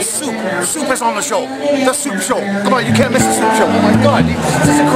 Supe. Supe is on the show. The Supe Show. Come on, you can't miss the Supe Show. Oh my God, this is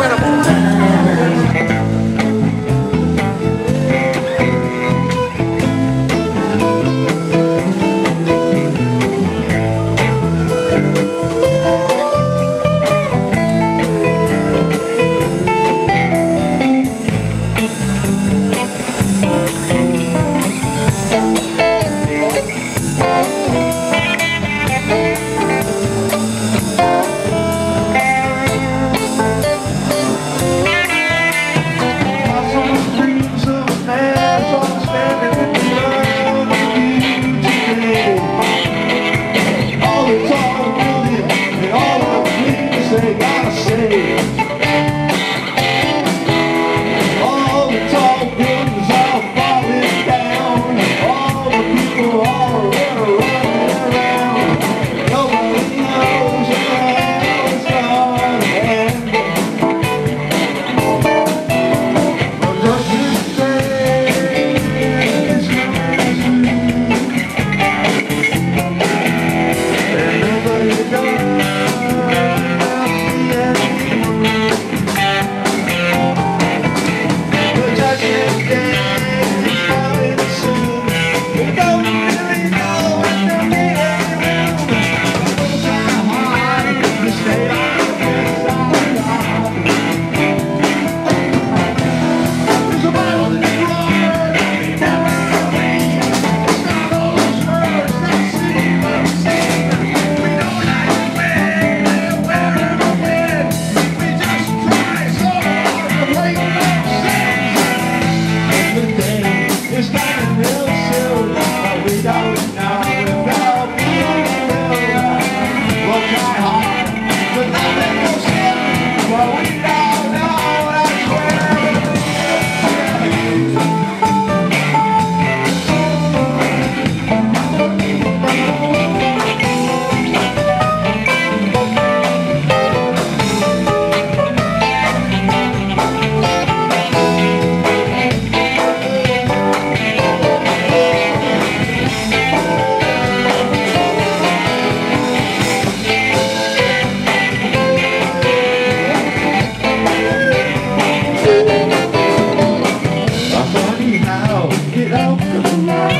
now. Get out come on.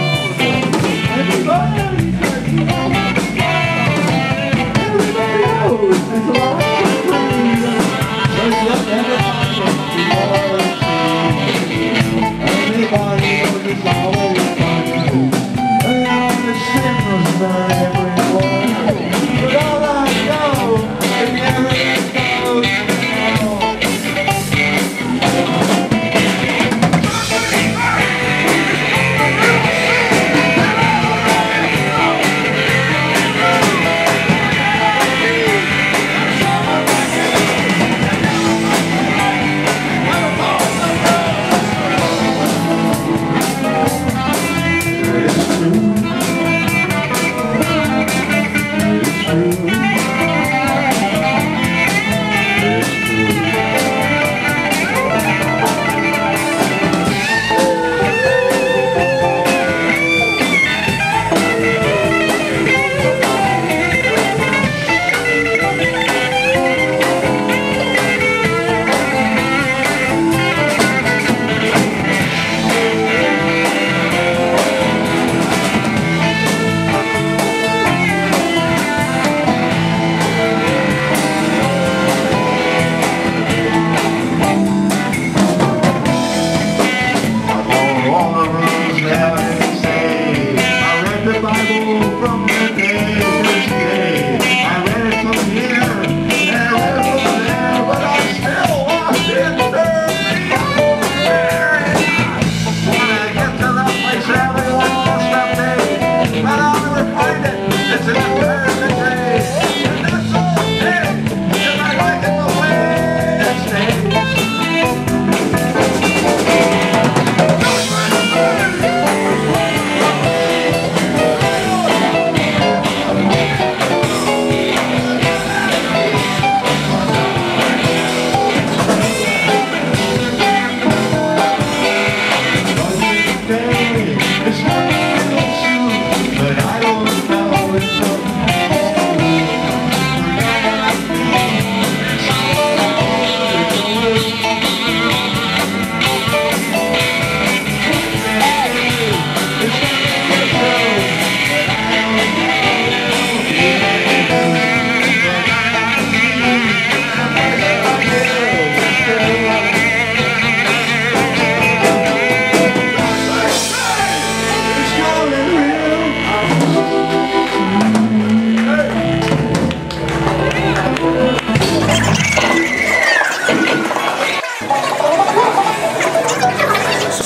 Everybody.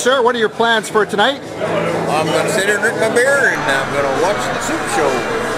There. What are your plans for tonight? I'm going to sit here and drink my beer and I'm going to watch the supe show.